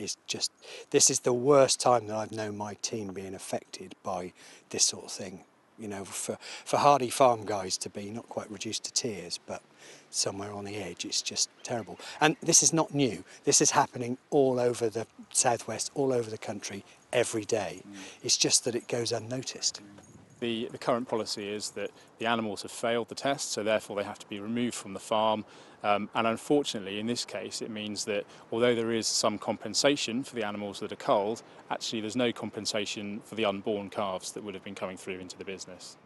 is just this is the worst time that I've known my team being affected by this sort of thing. You know, for for Hardy Farm guys to be not quite reduced to tears, but somewhere on the edge, it's just terrible. And this is not new. This is happening all over the southwest, all over the country, every day. Mm. It's just that it goes unnoticed. The, the current policy is that the animals have failed the test, so therefore they have to be removed from the farm. Um, and unfortunately, in this case, it means that although there is some compensation for the animals that are culled, actually there's no compensation for the unborn calves that would have been coming through into the business.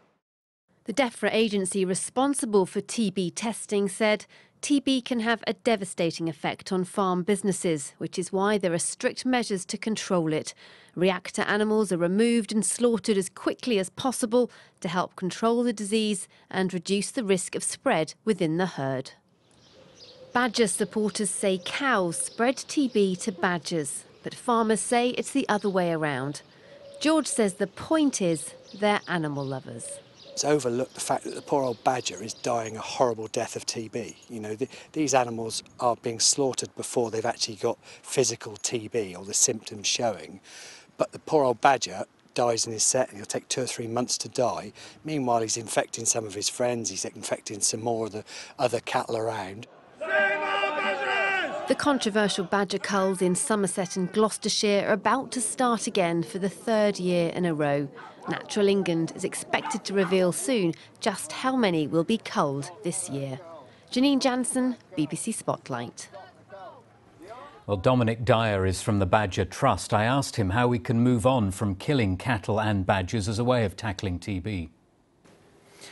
The DEFRA agency responsible for TB testing said TB can have a devastating effect on farm businesses, which is why there are strict measures to control it. Reactor animals are removed and slaughtered as quickly as possible to help control the disease and reduce the risk of spread within the herd. Badger supporters say cows spread TB to badgers, but farmers say it's the other way around. George says the point is they're animal lovers. It's overlooked the fact that the poor old badger is dying a horrible death of TB. You know, the, these animals are being slaughtered before they've actually got physical TB or the symptoms showing. But the poor old badger dies in his sett and he'll take two or three months to die. Meanwhile, he's infecting some of his friends, he's infecting some more of the other cattle around. The controversial badger culls in Somerset and Gloucestershire are about to start again for the third year in a row. Natural England is expected to reveal soon just how many will be culled this year. Janine Jansen, BBC Spotlight. Well, Dominic Dyer is from the Badger Trust. I asked him how we can move on from killing cattle and badgers as a way of tackling TB.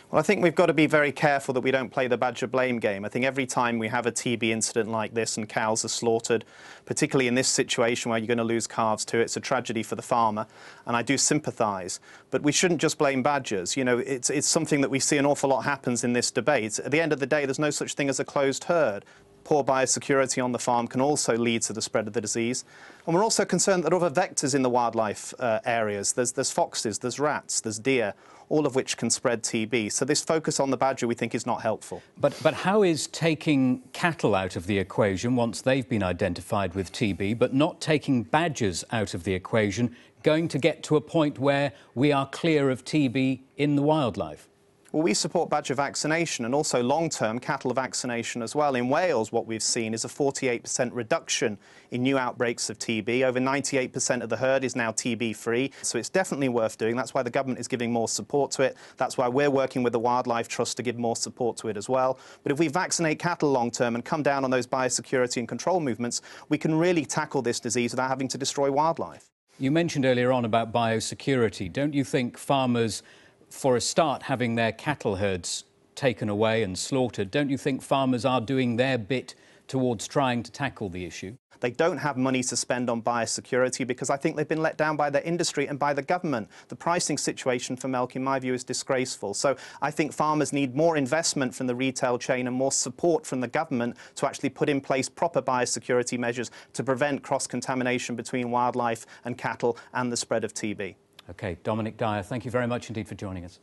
Well, I think we've got to be very careful that we don't play the badger blame game. I think every time we have a TB incident like this and cows are slaughtered, particularly in this situation where you're going to lose calves too, it's a tragedy for the farmer, and I do sympathise. But we shouldn't just blame badgers. You know, it's, it's something that we see an awful lot happens in this debate. At the end of the day, there's no such thing as a closed herd. Poor biosecurity on the farm can also lead to the spread of the disease. And we're also concerned that other vectors in the wildlife uh, areas, there's, there's foxes, there's rats, there's deer, all of which can spread TB. So this focus on the badger we think is not helpful. But, but how is taking cattle out of the equation once they've been identified with TB, but not taking badgers out of the equation, going to get to a point where we are clear of TB in the wildlife? Well, we support badger vaccination and also long-term cattle vaccination as well. In Wales, what we've seen is a 48% reduction in new outbreaks of TB. Over 98% of the herd is now TB-free, so it's definitely worth doing. That's why the government is giving more support to it. That's why we're working with the Wildlife Trust to give more support to it as well. But if we vaccinate cattle long-term and come down on those biosecurity and control movements, we can really tackle this disease without having to destroy wildlife. You mentioned earlier on about biosecurity. Don't you think farmers for a start, having their cattle herds taken away and slaughtered, don't you think farmers are doing their bit towards trying to tackle the issue? They don't have money to spend on biosecurity because I think they've been let down by their industry and by the government. The pricing situation for milk, in my view, is disgraceful. So I think farmers need more investment from the retail chain and more support from the government to actually put in place proper biosecurity measures to prevent cross-contamination between wildlife and cattle and the spread of TB. Okay, Dominic Dyer, thank you very much indeed for joining us.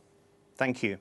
Thank you.